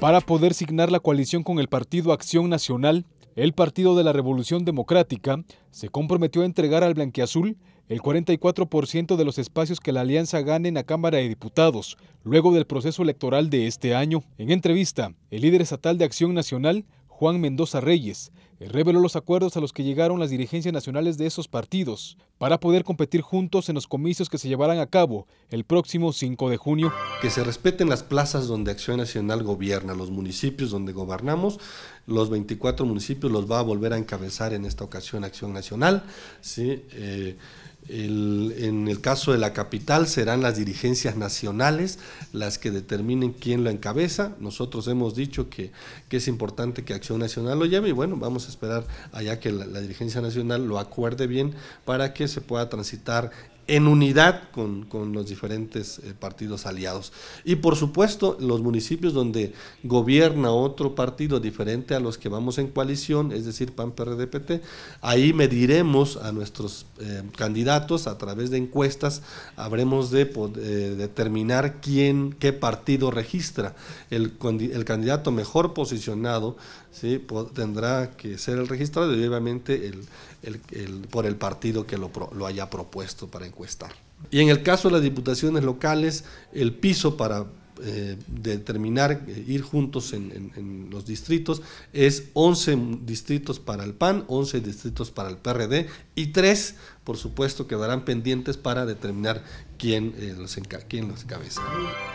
Para poder signar la coalición con el Partido Acción Nacional, el Partido de la Revolución Democrática se comprometió a entregar al Blanquiazul el 44% de los espacios que la alianza gane en la Cámara de Diputados, luego del proceso electoral de este año. En entrevista, el líder estatal de Acción Nacional, Juan Mendoza Reyes, reveló los acuerdos a los que llegaron las dirigencias nacionales de esos partidos para poder competir juntos en los comicios que se llevarán a cabo el próximo 5 de junio. Que se respeten las plazas donde Acción Nacional gobierna, los municipios donde gobernamos, los 24 municipios los va a volver a encabezar en esta ocasión Acción Nacional. ¿sí? Eh, en el caso de la capital serán las dirigencias nacionales las que determinen quién lo encabeza. Nosotros hemos dicho que, que es importante que Acción Nacional lo lleve y bueno, vamos esperar allá que la dirigencia nacional lo acuerde bien para que se pueda transitar en unidad con, con los diferentes eh, partidos aliados. Y por supuesto, los municipios donde gobierna otro partido diferente a los que vamos en coalición, es decir, PAN, PRD, PT, ahí mediremos a nuestros eh, candidatos a través de encuestas, habremos de eh, determinar quién, qué partido registra. El, el candidato mejor posicionado ¿sí? tendrá que ser el registrado y obviamente el, por el partido que lo, lo haya propuesto para encuestar. Y en el caso de las diputaciones locales, el piso para eh, determinar, eh, ir juntos en, los distritos, es 11 distritos para el PAN, 11 distritos para el PRD y 3, por supuesto, quedarán pendientes para determinar quién, eh, los, quién los encabeza.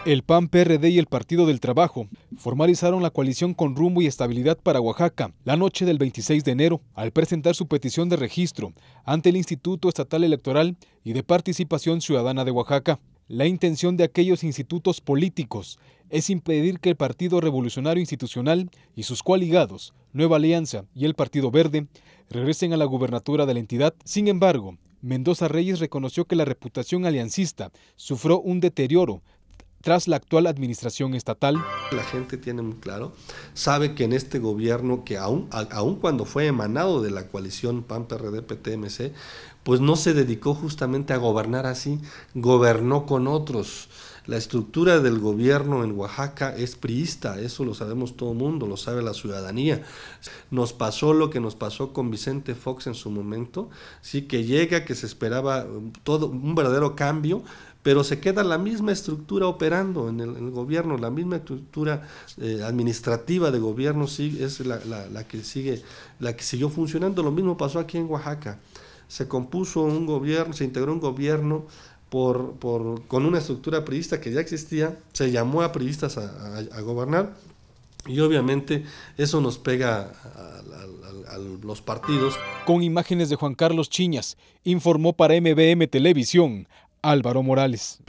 El PAN, PRD y el Partido del Trabajo formalizaron la coalición con rumbo y estabilidad para Oaxaca la noche del 26 de enero al presentar su petición de registro ante el Instituto Estatal Electoral y de Participación Ciudadana de Oaxaca. La intención de aquellos institutos políticos es impedir que el Partido Revolucionario Institucional y sus coaligados, Nueva Alianza y el Partido Verde, regresen a la gubernatura de la entidad. Sin embargo, Mendoza Reyes reconoció que la reputación aliancista sufrió un deterioro tras la actual administración estatal. La gente tiene muy claro, sabe que en este gobierno, que aún, aún cuando fue emanado de la coalición PAN-PRD-PTMC, pues no se dedicó justamente a gobernar así, gobernó con otros. La estructura del gobierno en Oaxaca es priista, eso lo sabemos todo el mundo, lo sabe la ciudadanía. Nos pasó lo que nos pasó con Vicente Fox en su momento, sí que llega, que se esperaba todo un verdadero cambio, pero se queda la misma estructura operando en el, gobierno, la misma estructura eh, administrativa de gobierno sí, es la, que sigue, la que siguió funcionando. Lo mismo pasó aquí en Oaxaca. Se compuso un gobierno, se integró un gobierno por, por, con una estructura priista que ya existía, se llamó a priistas a, a, gobernar y obviamente eso nos pega a, a, los partidos. Con imágenes de Juan Carlos Chiñas, informó para MBM Televisión Álvaro Morales.